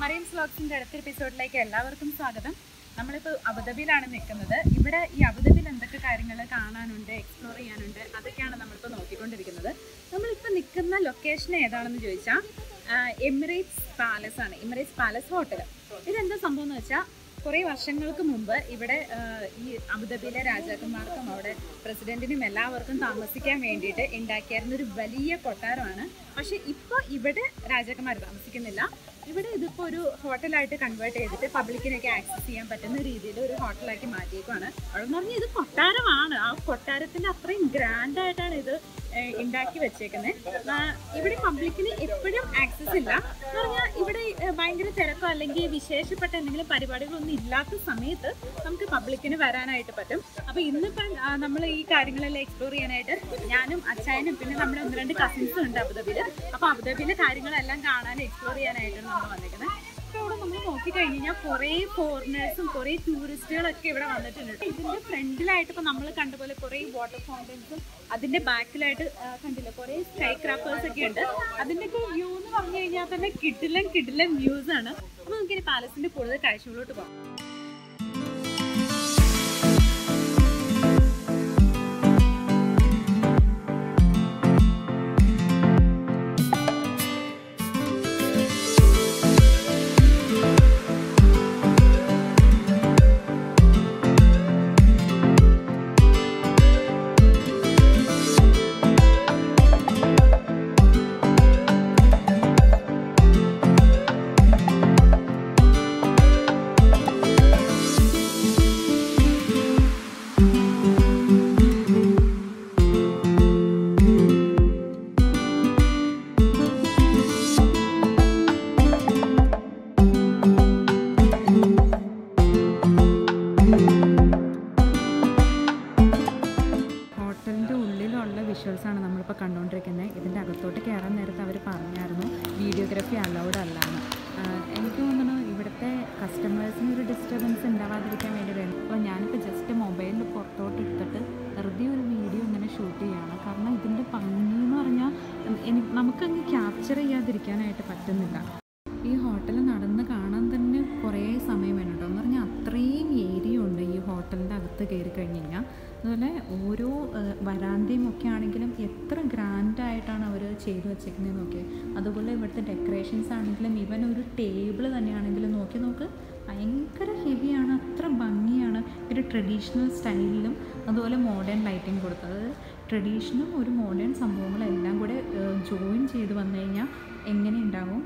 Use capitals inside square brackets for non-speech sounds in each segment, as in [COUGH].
മറിയംസ് വ്ലോഗ്സിന്റെ അടുത്ത എപ്പിസോഡിലേക്ക് എല്ലാവർക്കും സ്വാഗതം. നമ്മളിപ്പോൾ അബുദാബിയിലാണ് നിൽക്കുന്നത്. ഇവിടെ ഈ അബുദാബിയിൽ എന്തൊക്കെ കാര്യങ്ങൾ കാണാനുണ്ട് എക്സ്പ്ലോർ ചെയ്യാനുണ്ട് അതൊക്കെയാണ് നമ്മളിപ്പോൾ നോക്കിക്കൊണ്ടിരിക്കുന്നത്. നമ്മളിപ്പോൾ നിൽക്കുന്ന ലൊക്കേഷൻ ഏതാണെന്ന് ചോദിച്ചാൽ എമിറേറ്റ്സ് പാലസ് ആണ്. എമിറേറ്റ്സ് പാലസ് ഹോട്ടൽ ഇതെന്താ സംഭവം എന്ന് വെച്ചാൽ കുറേ വർഷങ്ങൾക്ക് മുമ്പ് ഇവിടെ ഈ അബുദാബിയിലെ രാജാക്കന്മാർക്കും അവിടെ പ്രസിഡന്റിനും എല്ലാവർക്കും താമസിക്കാൻ വേണ്ടിയിട്ട് ഉണ്ടാക്കിയായിരുന്ന ഒരു വലിയ കൊട്ടാരമാണ്. പക്ഷെ ഇപ്പോൾ ഇവിടെ രാജാക്കന്മാർ താമസിക്കുന്നില്ല. ഇവിടെ ഇതിപ്പോൾ ഒരു ഹോട്ടലായിട്ട് കൺവേർട്ട് ചെയ്തിട്ട് പബ്ലിക്കിനൊക്കെ ആക്സസ് ചെയ്യാൻ പറ്റുന്ന രീതിയിൽ ഒരു ഹോട്ടലാക്കി മാറ്റിയേക്കുവാണ്. അവിടെ പറഞ്ഞാൽ ഇത് കൊട്ടാരമാണ്. ആ കൊട്ടാരത്തിന്റെ അത്രയും ഗ്രാൻഡ് ആയിട്ടാണ് ഇത് ഉണ്ടാക്കി വെച്ചേക്കുന്നത് ഇവിടെ പബ്ലിക്കിന് എപ്പോഴും ആക്സസ് ഇല്ല. എന്ന് പറഞ്ഞാൽ ഇവിടെ ഭയങ്കര തിരക്കോ അല്ലെങ്കിൽ വിശേഷപ്പെട്ട എന്തെങ്കിലും പരിപാടികളൊന്നും ഇല്ലാത്ത സമയത്ത് നമുക്ക് പബ്ലിക്കിന് വരാനായിട്ട് പറ്റും. അപ്പോൾ ഇന്നിപ്പം നമ്മൾ ഈ കാര്യങ്ങളെല്ലാം എക്സ്പ്ലോർ ചെയ്യാനായിട്ട് ഞാനും അച്ചായനും പിന്നെ നമ്മുടെ ഒന്ന് രണ്ട് കസിൻസും ഉണ്ട് അബുദാബിയിൽ. അപ്പോൾ അബുദാബിയിലെ കാര്യങ്ങളെല്ലാം കാണാനും എക്സ്പ്ലോർ ചെയ്യാനായിട്ടാണ് നമ്മൾ വന്നിരിക്കുന്നത് നോക്കിക്കഴിഞ്ഞ് കഴിഞ്ഞാൽ കുറേ ഫോറിനേഴ്സും കുറേ ടൂറിസ്റ്റുകളൊക്കെ ഇവിടെ വന്നിട്ടുണ്ട്. ഇതിന്റെ ഫ്രണ്ടിലായിട്ട് ഇപ്പൊ നമ്മൾ കണ്ട പോലെ കുറേ വാട്ടർ ഫൗണ്ടൻസും അതിന്റെ ബാക്കിലായിട്ട് കണ്ടില്ല കുറേ സ്കൈ ക്രാഫേഴ്സ് ഒക്കെ ഉണ്ട്. അതിന്റെയൊക്കെ വ്യൂ എന്ന് പറഞ്ഞു കഴിഞ്ഞാൽ തന്നെ കിഡിലൻ കിഡിലൻ വ്യൂസ് ആണ്. അപ്പൊ നമുക്ക് പാലസിന്റെ കൂടുതൽ കാഴ്ചകളോട്ട് പോകാം. ഉള്ളിലുള്ള വിഷ്വൽസ് ആണ് നമ്മളിപ്പോൾ കണ്ടുകൊണ്ടിരിക്കുന്നത് ഇതിന്റെ അകത്തോട്ട് കയറാൻ നേരത്തെ അവർ പറഞ്ഞായിരുന്നു വീഡിയോഗ്രാഫി അലൗഡ് അല്ലാന്ന്. എനിക്ക് തോന്നുന്നു ഇവിടുത്തെ കസ്റ്റമേഴ്സിന് ഒരു ഡിസ്റ്റർബൻസ് ഉണ്ടാവാതിരിക്കാൻ വേണ്ടി വേണം. അപ്പോൾ ഞാനിപ്പോൾ ജസ്റ്റ് മൊബൈലിൽ പുറത്തോട്ട് എടുത്തിട്ട് വെറുതെ ഒരു വീഡിയോ ഇങ്ങനെ ഷൂട്ട് ചെയ്യുകയാണ് കാരണം ഇതിന്റെ ഭംഗി എന്ന് പറഞ്ഞാൽ എനിക്ക് നമുക്കങ്ങ് ക്യാപ്ചർ ചെയ്യാതിരിക്കാനായിട്ട് പറ്റുന്നില്ല. ഈ ഹോട്ടൽ നടന്ന് കാണാൻ തന്നെ കുറേ സമയം വേണം കേട്ടോ എന്ന് പറഞ്ഞാൽ അത്രയും ഏരിയ ഉണ്ട് ഈ ഹോട്ടലിന്റെ അകത്ത് കയറി കഴിഞ്ഞ് കഴിഞ്ഞാൽ അതുപോലെ ഓരോ വരാന്തയും ഒക്കെ ആണെങ്കിലും എത്ര ഗ്രാൻഡായിട്ടാണ് അവർ ചെയ്തു വെച്ചേക്കുന്നത് നോക്കിയത് അതുപോലെ ഇവിടുത്തെ ഡെക്കറേഷൻസ് ആണെങ്കിലും ഇവൻ ഒരു ടേബിൾ തന്നെയാണെങ്കിലും നോക്കി നോക്ക് ഭയങ്കര ഹെവിയാണ് അത്ര ഭംഗിയാണ്. ഒരു ട്രഡീഷണൽ സ്റ്റൈലിലും അതുപോലെ മോഡേൺ ലൈറ്റിംഗ് കൊടുത്തത് ട്രഡീഷനും ഒരു മോഡേൺ സംഭവങ്ങളെല്ലാം കൂടെ ജോയിൻ ചെയ്ത് വന്നു കഴിഞ്ഞാൽ എങ്ങനെ ഉണ്ടാവും?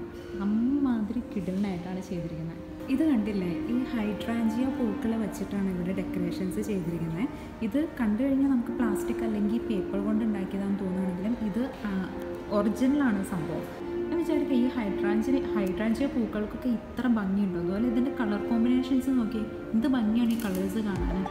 അമ്മാതിരി കിടലിനായിട്ടാണ് ചെയ്തിരിക്കുന്നത്. ഇത് കണ്ടില്ലേ? ഈ ഹൈഡ്രാഞ്ചിയ പൂക്കൾ വെച്ചിട്ടാണ് ഇവിടെ ഡെക്കറേഷൻസ് ചെയ്തിരിക്കുന്നത്. ഇത് കണ്ടു കഴിഞ്ഞാൽ നമുക്ക് പ്ലാസ്റ്റിക് അല്ലെങ്കിൽ പേപ്പർ കൊണ്ട് ഉണ്ടാക്കിയതാണെന്ന് തോന്നുകയാണെങ്കിലും ഇത് ഒറിജിനലാണ് സംഭവം. ഞാൻ വിചാരിക്കുക ഈ ഹൈഡ്രാഞ്ചി ഹൈഡ്രാഞ്ചിയ പൂക്കൾക്കൊക്കെ ഇത്ര ഭംഗിയുണ്ടോ? അതുപോലെ ഇതിന്റെ കളർ കോമ്പിനേഷൻസ് നോക്കി എന്ത് ഭംഗിയാണ് ഈ കളേഴ്സ് കാണാൻ?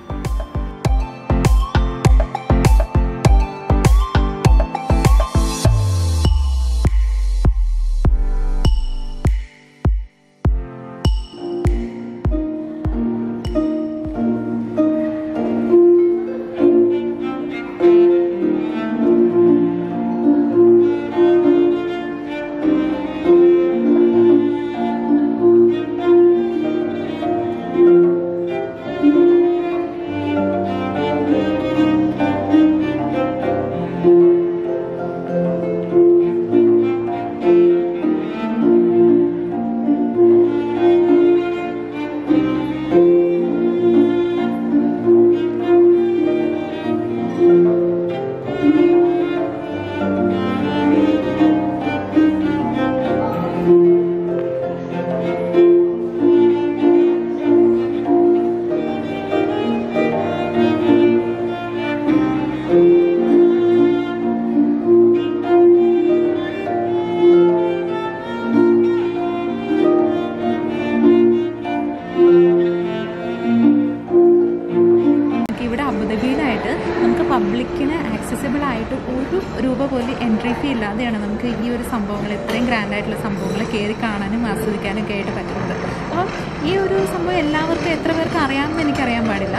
ഒരു രൂപ പോലും എൻട്രി ഫീ ഇല്ലാതെയാണ് നമുക്ക് ഈ ഒരു സംഭവങ്ങൾ ഇത്രയും ഗ്രാൻഡ് ആയിട്ടുള്ള സംഭവങ്ങൾ കയറി കാണാനും ആസ്വദിക്കാനും ഒക്കെ ആയിട്ട് പറ്റുന്നത്. അപ്പം ഈ ഒരു സംഭവം എല്ലാവർക്കും എത്ര പേർക്ക് അറിയാമെന്ന് എനിക്കറിയാൻ പാടില്ല.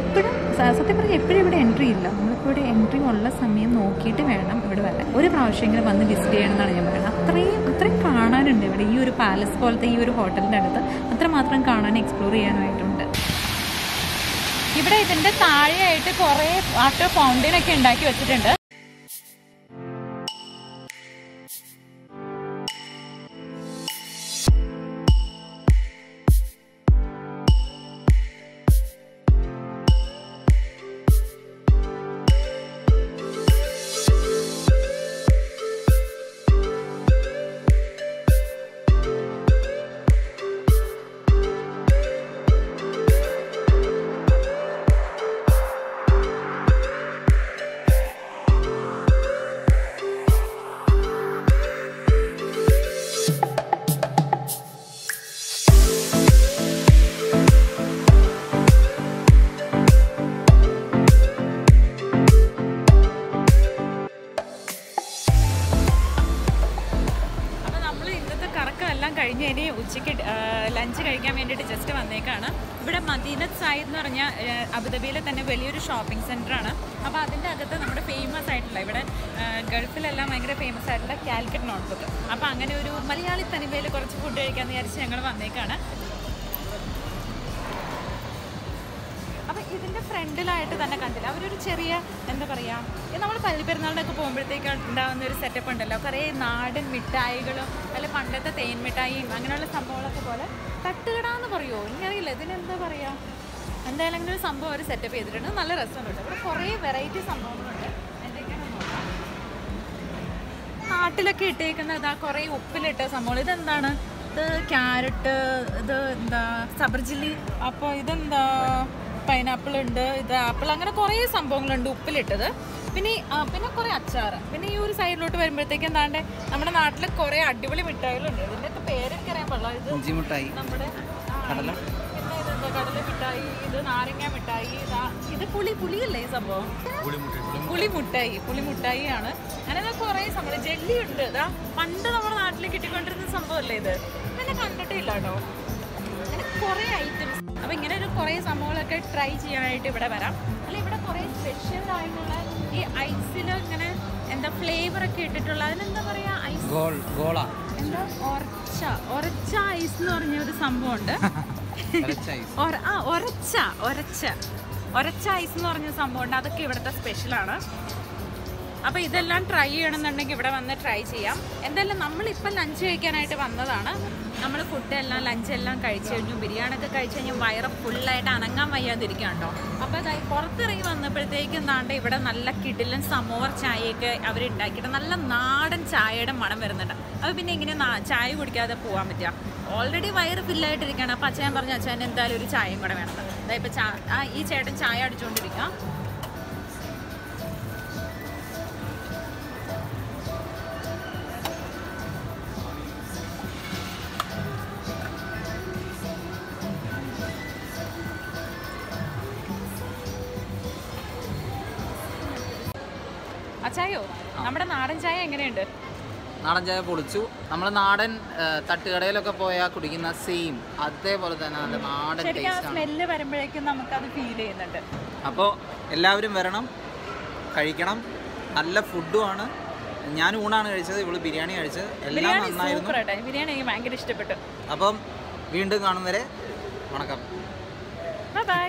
എപ്പോഴും സത്യം പറഞ്ഞാൽ എപ്പോഴും ഇവിടെ എൻട്രി ഇല്ല. നമ്മളിപ്പോൾ ഇവിടെ എൻട്രി ഉള്ള സമയം നോക്കിയിട്ട് വേണം ഇവിടെ വരാൻ. ഒരു പ്രാവശ്യമെങ്കിലും വന്ന് വിസിറ്റ് ചെയ്യണം എന്നാണ് ഞാൻ പറയുന്നത്. അത്രയും അത്രയും കാണാനുണ്ട് ഇവിടെ ഈ ഒരു പാലസ് പോലത്തെ ഈ ഒരു ഹോട്ടലിന്റെ അടുത്ത്. അത്രമാത്രം കാണാൻ എക്സ്പ്ലോർ ചെയ്യാനായിട്ടുണ്ട് ഇവിടെ ഇതിന്റെ താഴെയായിട്ട് കുറേ വാട്ടർ ഫൗണ്ടൈനൊക്കെ ഉണ്ടാക്കി വെച്ചിട്ടുണ്ട്. ഉച്ചയ്ക്ക് ലഞ്ച് കഴിക്കാൻ വേണ്ടിയിട്ട് ജസ്റ്റ് വന്നേക്കാണ്. ഇവിടെ മദീനത്ത് സായിദ് എന്ന് പറഞ്ഞ ഏഹ്, അബുദാബിയിലെ തന്നെ വലിയൊരു ഷോപ്പിംഗ് സെന്ററാണ് അപ്പോൾ അതിന്റെ അകത്ത് നമ്മുടെ ഫേമസ് ആയിട്ടുള്ള ഇവിടെ ഗൾഫിലെല്ലാം ഭയങ്കര ഫേമസ് ആയിട്ടുള്ള കാലിക്കറ്റ് നോട്ട്ബുക്ക് അപ്പോൾ അങ്ങനെ ഒരു മലയാളി തനിമയിൽ കുറച്ച് ഫുഡ് കഴിക്കാമെന്ന് വിചാരിച്ച് ഞങ്ങൾ വന്നേക്കാണ്. അപ്പൊ ഇതിന്റെ ഫ്രണ്ടിലായിട്ട് തന്നെ കണ്ടില്ല. അവരൊരു ചെറിയ എന്താ പറയാ നമ്മൾ പള്ളി പെരുന്നാളിനൊക്കെ പോകുമ്പോഴത്തേക്ക് ഉണ്ടാകുന്ന ഒരു സെറ്റപ്പ് ഉണ്ടല്ലോ. കുറേ നാടൻ മിഠായികളും അല്ലെ പണ്ടത്തെ തേൻ മിഠായിയും അങ്ങനെയുള്ള സംഭവങ്ങളൊക്കെ പോലെ തട്ടുകട എന്ന് പറയുമോ എനിക്കറിയില്ല. ഇതിനെന്താ പറയാ? എന്തായാലും അങ്ങനെ ഒരു സംഭവം അവർ സെറ്റപ്പ് ചെയ്തിട്ടുണ്ട്. നല്ല രസമുണ്ട് ഇവിടെ കുറേ വെറൈറ്റി സംഭവങ്ങളുണ്ട്. നാട്ടിലൊക്കെ ഇട്ടേക്കുന്ന ഇതാ കുറേ ഉപ്പിലിട്ട സംഭവം ഇതെന്താണ്? ഇത് ക്യാരറ്റ് ഇത് എന്താ സബർജില്ലി. അപ്പോൾ ഇതെന്താ? പൈനാപ്പിൾ ഉണ്ട് ഇത് ആപ്പിൾ അങ്ങനെ കുറേ സംഭവങ്ങളുണ്ട് ഉപ്പിലിട്ടത്. പിന്നെ പിന്നെ കുറേ അച്ചാർ. പിന്നെ ഈ ഒരു സൈഡിലോട്ട് വരുമ്പോഴത്തേക്കും എന്താണ്ട് നമ്മുടെ നാട്ടിൽ കുറേ അടിപൊളി മിഠായികളുണ്ട്. ഇതിന്റെ ഒക്കെ പേരൊക്കെ അറിയാൻ പാടില്ല. ഇത് മിഠായി നമ്മുടെ കടല? കടല മിഠായി ഇത് നാരങ്ങ മിഠായി ഇതാ ഇത് പുളി പുളിയല്ലേ ഈ സംഭവം? പുളി മുട്ടായി പുളി മുട്ടായി ആണ് അങ്ങനെ കുറേ സംഭവം. ജെല്ലി ഉണ്ട് ഇതാ പണ്ട് നമ്മുടെ നാട്ടിൽ കിട്ടിക്കൊണ്ടിരുന്ന സംഭവമല്ലേ ഇത്? പിന്നെ കണ്ടിട്ടില്ല കേട്ടോ അങ്ങനെ കുറേ ഐറ്റംസ് അപ്പൊ ഇങ്ങനെ ഒരു കുറേ സംഭവങ്ങളൊക്കെ ട്രൈ ചെയ്യാനായിട്ട് ഇവിടെ വരാം. അല്ല ഇവിടെ കുറേ സ്പെഷ്യൽ ആയിട്ടുള്ള ഈ ഐസിൽ ഇങ്ങനെ എന്താ ഫ്ലേവർ ഒക്കെ ഇട്ടിട്ടുള്ള അതിനെന്താ പറയുക ഐസ് ഗോള. എന്താ? ഒറച്ച. ഒറച്ച ഐസ് എന്ന് പറഞ്ഞ ഒരു സംഭവമുണ്ട്. [LAUGHS] ആ ഒരച്ച ഒരച്ച ഒരച്ച ഐസ് എന്ന് പറഞ്ഞ സംഭവമുണ്ട്. അതൊക്കെ ഇവിടുത്തെ സ്പെഷ്യലാണ് അപ്പോൾ ഇതെല്ലാം ട്രൈ ചെയ്യണമെന്നുണ്ടെങ്കിൽ ഇവിടെ വന്ന് ട്രൈ ചെയ്യാം. എന്തായാലും നമ്മളിപ്പോൾ ലഞ്ച് കഴിക്കാനായിട്ട് വന്നതാണ്. നമ്മൾ ഫുഡ് എല്ലാം ലഞ്ച് എല്ലാം കഴിച്ചു കഴിഞ്ഞു. ബിരിയാണി ഒക്കെ കഴിച്ചു കഴിഞ്ഞാൽ വയറ് ഫുള്ളായിട്ട് അനങ്ങാൻ വയ്യാതിരിക്കുകയുണ്ടോ അപ്പോൾ അതായി പുറത്തിറങ്ങി വന്നപ്പോഴത്തേക്കും താണ്ട് ഇവിടെ നല്ല കിടിലൻ സമോവർ ചായയൊക്കെ അവർ ഉണ്ടാക്കിയിട്ട് നല്ല നാടൻ ചായയുടെ മണം വരുന്നുണ്ട്. അപ്പോൾ പിന്നെ ഇങ്ങനെ ചായ കുടിക്കാതെ പോകാൻ പറ്റുക ഓൾറെഡി വയറ് ഫില്ലായിട്ടിരിക്കുകയാണ് അപ്പോൾ അച്ഛൻ പറഞ്ഞു അച്ഛൻ എന്തായാലും ഒരു ചായയും കൂടെ വേണം. അതായത് ഇപ്പോൾ ഈ ചേട്ടൻ ചായ അടിച്ചുകൊണ്ടിരിക്കുക അച്ചായോ നമ്മുടെ നാടൻ ചായ എങ്ങനെയുണ്ട്? നാടൻ ചായ പൊളിച്ചു. നമ്മൾ നാടൻ തട്ടുകടയിലൊക്കെ പോയാൽ കുടിക്കുന്ന സെയിം അതേപോലെ തന്നെ നല്ല നാടൻ സ്മെല്ല് വരുമ്പോഴേക്കും നമുക്കത് ഫീൽ ചെയ്യുന്നുണ്ട്. അപ്പോൾ എല്ലാവരും വരണം. കഴിക്കണം. നല്ല ഫുഡുമാണ് ഞാൻ ഊണാണ് കഴിച്ചത് ഇവൾ ബിരിയാണി കഴിച്ചത്. എല്ലാം നന്നായിരുന്നു. ബിരിയാണി എനിക്ക് ഭയങ്കര ഇഷ്ടപ്പെട്ടു. അപ്പം വീണ്ടും കാണും വരെ. വണക്കം. ബൈ